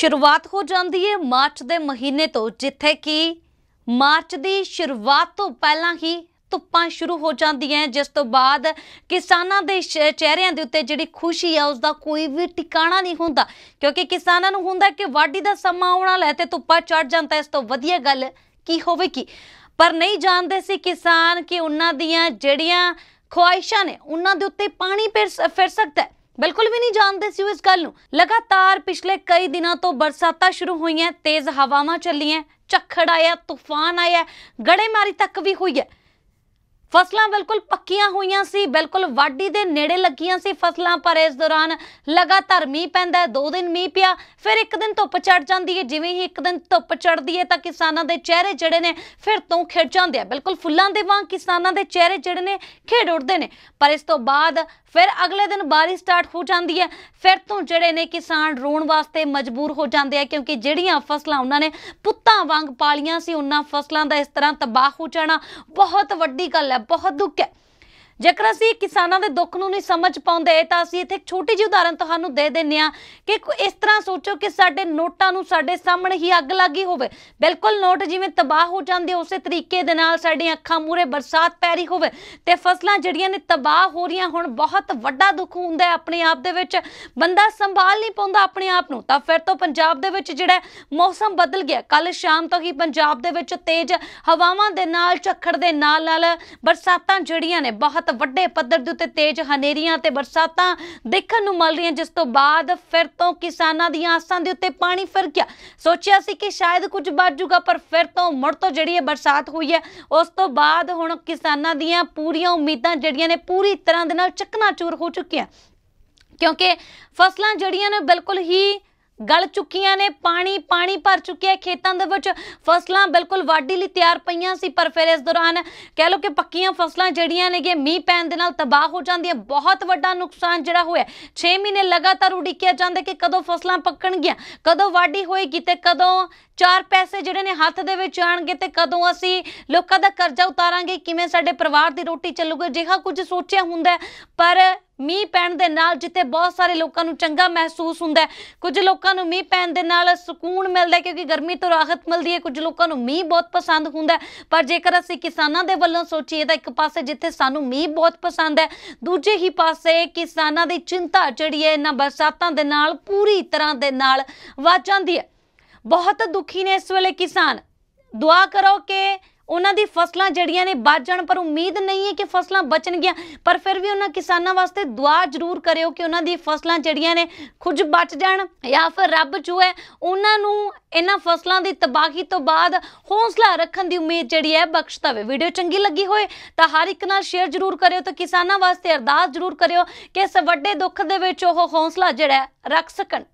ਸ਼ੁਰੂਆਤ ਹੋ ਜਾਂਦੀ ਹੈ ਮਾਰਚ ਦੇ ਮਹੀਨੇ ਤੋਂ, ਜਿੱਥੇ ਕਿ ਮਾਰਚ ਦੀ ਸ਼ੁਰੂਆਤ ਤੋਂ ਪਹਿਲਾਂ ਹੀ ਧੁੱਪਾਂ ਸ਼ੁਰੂ ਹੋ ਜਾਂਦੀਆਂ ਜਿਸ ਤੋਂ ਬਾਅਦ ਕਿਸਾਨਾਂ ਦੇ ਸ਼- ਚਿਹਰਿਆਂ ਦੇ ਉੱਤੇ ਜਿਹੜੀ ਖੁਸ਼ੀ ਆ ਉਸ ਦਾ ਕੋਈ ਵੀ ਟਿਕਾਣਾ ਨਹੀਂ ਹੁੰਦਾ। ਕਿਉਂਕਿ ਕਿਸਾਨਾਂ ਨੂੰ ਹੁੰਦਾ ਕਿ ਵਾਢੀ ਦਾ ਸਮਾਂ ਆਉਣ ਵਾਲਾ ਹੈ ਤੇ ਧੁੱਪਾਂ ਚੜ ਜਾਂਦਾ ਇਸ ਤੋਂ ਵਧੀਆ ਗੱਲ ਕੀ ਹੋਵੇਗੀ? ਪਰ ਨਹੀਂ ਜਾਣਦੇ ਸੀ ਕਿਸਾਨ ਕਿ ਉਹਨਾਂ ਦੀਆਂ ਜਿਹੜੀਆਂ ਖੁਆਇਸ਼ਾਂ ਨੇ, ਉਹਨਾਂ ਦੇ ਉੱਤੇ ਪਾਣੀ ਫਿਰ ਫਿਰ ਸਕਦਾ ਹੈ। ਬਿਲਕੁਲ ਵੀ ਨਹੀਂ ਜਾਣਦੇ ਸੀ ਉਹ ਇਸ ਗੱਲ ਨੂੰ। ਲਗਾਤਾਰ ਪਿਛਲੇ ਕਈ ਦਿਨਾਂ ਤੋਂ ਬਰਸਾਤਾਂ ਸ਼ੁਰੂ ਹੋਈਆਂ, ਤੇਜ਼ ਹਵਾਵਾਂ ਚੱਲੀਆਂ, ਝੱਖੜ ਆਇਆ, ਤੂਫਾਨ ਆਇਆ, ਗੜੇਮਾਰੀ ਤੱਕ ਵੀ ਹੋਈ ਹੈ। ਫਸਲਾਂ ਬਿਲਕੁਲ ਪੱਕੀਆਂ ਹੋਈਆਂ ਸੀ, ਬਿਲਕੁਲ ਵਾਢੀ ਦੇ ਨੇੜੇ ਲੱਗੀਆਂ ਸੀ ਫਸਲਾਂ, ਪਰ ਇਸ ਦੌਰਾਨ ਲਗਾਤਾਰ ਮੀਂਹ ਪੈਂਦਾ ਦੋ ਦਿਨ ਮੀਂਹ ਪਿਆ, ਫਿਰ ਇੱਕ ਦਿਨ ਧੁੱਪ ਚੜ ਜਾਂਦੀ ਹੈ, ਜਿਵੇਂ ਹੀ ਇੱਕ ਦਿਨ ਧੁੱਪ ਚੜਦੀ ਹੈ ਤਾਂ ਕਿਸਾਨਾਂ ਦੇ ਚਿਹਰੇ ਜਿਹੜੇ ਨੇ ਫਿਰ ਤੋਂ ਖਿੜ ਜਾਂਦੇ ਆ, ਬਿਲਕੁਲ ਫੁੱਲਾਂ ਦੇ ਵਾਂਗ ਕਿਸਾਨਾਂ ਦੇ ਚਿਹਰੇ ਜਿਹੜੇ ਨੇ ਖਿੜ ਉੱਠਦੇ ਨੇ, ਪਰ ਇਸ ਤੋਂ ਬਾਅਦ ਫਿਰ ਅਗਲੇ ਦਿਨ ਬਾਰਿਸ਼ ਸਟਾਰਟ ਹੋ ਜਾਂਦੀ ਹੈ, ਫਿਰ ਤੋਂ ਜਿਹੜੇ ਨੇ ਕਿਸਾਨ ਰੋਣ ਵਾਸਤੇ ਮਜਬੂਰ ਹੋ ਜਾਂਦੇ ਆ, ਕਿਉਂਕਿ ਜਿਹੜੀਆਂ ਫਸਲਾਂ ਉਹਨਾਂ ਨੇ ਪੁੱਤਾਂ ਵਾਂਗ ਪਾਲੀਆਂ ਸੀ, ਉਹਨਾਂ ਫਸਲਾਂ ਦਾ ਇਸ ਤਰ੍ਹਾਂ ਤਬਾਹ ਹੋ ਜਾਣਾ ਬਹੁਤ ਵੱਡੀ ਗੱਲ ਹੈ ਬਹੁਤ ਦੁੱਖ ਹੈ। ਜੇਕਰ ਅਸੀਂ ਕਿਸਾਨਾਂ ਦੇ ਦੁੱਖ ਨੂੰ ਨਹੀਂ ਸਮਝ ਪਾਉਂਦੇ, ਤਾਂ ਅਸੀਂ ਇੱਥੇ ਇੱਕ ਛੋਟੀ ਜਿਹੀ ਉਦਾਹਰਨ ਤੁਹਾਨੂੰ ਦੇ ਦਿੰਨੇ ਆ ਕਿ ਇਸ ਤਰ੍ਹਾਂ ਸੋਚੋ ਕਿ ਸਾਡੇ ਨੋਟਾਂ ਨੂੰ ਸਾਡੇ ਸਾਹਮਣੇ ਹੀ ਅੱਗ ਲੱਗੀ ਹੋਵੇ। ਬਿਲਕੁਲ ਨੋਟ ਜਿਵੇਂ ਤਬਾਹ ਹੋ ਜਾਂਦੇ, ਉਸੇ ਤਰੀਕੇ ਦੇ ਨਾਲ ਸਾਡੀਆਂ ਅੱਖਾਂ ਮੂਰੇ ਬਰਸਾਤ ਪੈ ਰਹੀ ਹੋਵੇ ਤੇ ਫਸਲਾਂ ਜਿਹੜੀਆਂ ਨੇ ਤਬਾਹ ਹੋ ਰਹੀਆਂ ਹੁਣ, ਬਹੁਤ ਵੱਡਾ ਦੁੱਖ ਹੁੰਦਾ ਹੈ ਆਪਣੇ ਆਪ ਦੇ ਵਿੱਚ। ਬੰਦਾ ਸੰਭਾਲ ਨਹੀਂ ਪਾਉਂਦਾ ਆਪਣੇ ਆਪ ਨੂੰ। ਤਾਂ ਫਿਰ ਤੋਂ ਪੰਜਾਬ ਦੇ ਵਿੱਚ ਜਿਹੜਾ ਮੌਸਮ ਬਦਲ ਗਿਆ। ਕੱਲ ਸ਼ਾਮ ਤੋਂ ਹੀ ਪੰਜਾਬ ਦੇ ਵਿੱਚ ਤੇਜ਼ ਹਵਾਵਾਂ ਦੇ ਨਾਲ, ਝੱਖੜ ਦੇ ਨਾਲ ਨਾਲ ਬਰਸਾਤਾਂ ਜਿਹੜੀਆਂ ਨੇ, ਬਹੁਤ ਵੱਡੇ ਪੱਧਰ ਦੇ ਉੱਤੇ ਤੇਜ਼ ਹਨੇਰੀਆਂ ਤੇ ਬਰਸਾਤਾਂ ਦੇਖਣ ਨੂੰ ਮਿਲ ਰਹੀਆਂ, ਜਿਸ ਤੋਂ ਬਾਅਦ ਫਿਰ ਤੋਂ ਕਿਸਾਨਾਂ ਦੀਆਂ ਆਸਾਂ ਦੇ ਉੱਤੇ ਪਾਣੀ ਫਿਰ ਗਿਆ। ਸੋਚਿਆ ਸੀ ਕਿ ਸ਼ਾਇਦ ਕੁਝ ਬਚ ਜੂਗਾ ਪਰ ਫਿਰ ਤੋਂ ਮੁੜ ਤੋਂ ਜਿਹੜੀ ਇਹ ਬਰਸਾਤ ਹੋਈ ਹੈ, ਉਸ ਤੋਂ ਬਾਅਦ ਹੁਣ ਕਿਸਾਨਾਂ ਦੀਆਂ ਪੂਰੀਆਂ ਉਮੀਦਾਂ ਜਿਹੜੀਆਂ ਨੇ, ਪੂਰੀ ਤਰ੍ਹਾਂ ਦੇ ਨਾਲ ਚਕਨਾਚੂਰ ਹੋ ਚੁੱਕੀਆਂ। ਕਿਉਂਕਿ ਫਸਲਾਂ ਜਿਹੜੀਆਂ ਨੇ ਬਿਲਕੁਲ ਹੀ ਗਲ ਚੁੱਕੀਆਂ ਨੇ, ਪਾਣੀ ਪਾਣੀ ਭਰ ਚੁੱਕਿਆ ਖੇਤਾਂ ਦੇ ਵਿੱਚ। ਫਸਲਾਂ ਬਿਲਕੁਲ ਵਾਢੀ ਲਈ ਤਿਆਰ ਪਈਆਂ ਸੀ, ਪਰ ਫਿਰ ਇਸ ਦੌਰਾਨ ਕਹਿ ਲਓ ਕਿ ਪੱਕੀਆਂ ਫਸਲਾਂ ਜਿਹੜੀਆਂ ਨੇਗੇ ਮੀਂਹ ਪੈਣ ਦੇ ਨਾਲ ਤਬਾਹ ਹੋ ਜਾਂਦੀਆਂ। ਬਹੁਤ ਵੱਡਾ ਨੁਕਸਾਨ ਜਿਹੜਾ ਹੋਇਆ। 6 ਮਹੀਨੇ ਲਗਾਤਾਰ ਉਡੀਕਿਆ ਜਾਂਦਾ ਕਿ ਕਦੋਂ ਫਸਲਾਂ ਪੱਕਣਗੀਆਂ, ਕਦੋਂ ਵਾਢੀ ਹੋਏਗੀ ਤੇ ਕਦੋਂ ਚਾਰ ਪੈਸੇ ਜਿਹੜੇ ਨੇ ਹੱਥ ਦੇ ਵਿੱਚ ਆਣਗੇ ਤੇ ਕਦੋਂ ਅਸੀਂ ਲੋਕਾਂ ਦਾ ਕਰਜ਼ਾ ਉਤਾਰਾਂਗੇ, ਕਿਵੇਂ ਸਾਡੇ ਪਰਿਵਾਰ ਦੀ ਰੋਟੀ ਚੱਲੂਗੀ ਜਿਹਾ ਕੁਝ ਸੋਚਿਆ ਹੁੰਦਾ ਪਰ ਮੀਂਹ ਪੈਣ ਦੇ ਨਾਲ ਜਿੱਥੇ ਬਹੁਤ ਸਾਰੇ ਲੋਕਾਂ ਨੂੰ ਚੰਗਾ ਮਹਿਸੂਸ ਹੁੰਦਾ ਹੈ, ਕੁਝ ਲੋਕਾਂ ਨੂੰ ਮੀਂਹ ਪੈਣ ਦੇ ਨਾਲ ਸਕੂਨ ਮਿਲਦਾ ਹੈ ਕਿਉਂਕਿ ਗਰਮੀ ਤੋਂ ਰਾਹਤ ਮਿਲਦੀ ਹੈ, ਕੁਝ ਲੋਕਾਂ ਨੂੰ ਮੀਂਹ ਬਹੁਤ ਪਸੰਦ ਹੁੰਦਾ ਪਰ ਜੇਕਰ ਅਸੀਂ ਕਿਸਾਨਾਂ ਦੇ ਵੱਲੋਂ ਸੋਚੀਏ ਤਾਂ ਇੱਕ ਪਾਸੇ ਜਿੱਥੇ ਸਾਨੂੰ ਮੀਂਹ ਬਹੁਤ ਪਸੰਦ ਹੈ, ਦੂਜੇ ਹੀ ਪਾਸੇ ਕਿਸਾਨਾਂ ਦੀ ਚਿੰਤਾ ਜਿਹੜੀ ਹੈ ਇਹਨਾਂ ਬਰਸਾਤਾਂ ਦੇ ਨਾਲ ਪੂਰੀ ਤਰ੍ਹਾਂ ਦੇ ਨਾਲ ਵੱਧ ਜਾਂਦੀ ਹੈ। ਬਹੁਤ ਦੁਖੀ ਨੇ ਇਸ ਵੇਲੇ ਕਿਸਾਨ। ਦੁਆ ਕਰੋ ਕਿ ਉਹਨਾਂ ਦੀ ਫਸਲਾਂ ਜਿਹੜੀਆਂ ਨੇ ਬਚ ਜਾਣ, ਪਰ ਉਮੀਦ ਨਹੀਂ ਹੈ ਕਿ ਫਸਲਾਂ ਬਚਣਗੀਆਂ। ਪਰ ਫਿਰ ਵੀ ਉਹਨਾਂ ਕਿਸਾਨਾਂ ਵਾਸਤੇ ਦੁਆ ਜ਼ਰੂਰ ਕਰਿਓ ਕਿ ਉਹਨਾਂ ਦੀ ਫਸਲਾਂ ਜਿਹੜੀਆਂ ਨੇ ਕੁਝ ਬਚ ਜਾਣ ਜਾਂ ਫਿਰ ਰੱਬ ਜੋ ਹੈ, ਉਹਨਾਂ ਨੂੰ ਇਹਨਾਂ ਫਸਲਾਂ ਦੀ ਤਬਾਹੀ ਤੋਂ ਬਾਅਦ ਹੌਸਲਾ ਰੱਖਣ ਦੀ ਉਮੀਦ ਜਿਹੜੀ ਹੈ ਬਖਸ਼ ਦੇਵੇ ਵੀਡੀਓ ਚੰਗੀ ਲੱਗੀ ਹੋਏ ਤਾਂ ਹਰ ਇੱਕ ਨਾਲ ਸ਼ੇਅਰ ਜ਼ਰੂਰ ਕਰਿਓ ਤੇ ਕਿਸਾਨਾਂ ਵਾਸਤੇ ਅਰਦਾਸ ਜ਼ਰੂਰ ਕਰਿਓ ਕਿ ਇਸ ਵੱਡੇ ਦੁੱਖ ਦੇ ਵਿੱਚ ਉਹ ਹੌਸਲਾ ਜਿਹੜਾ ਰੱਖ ਸਕਣ।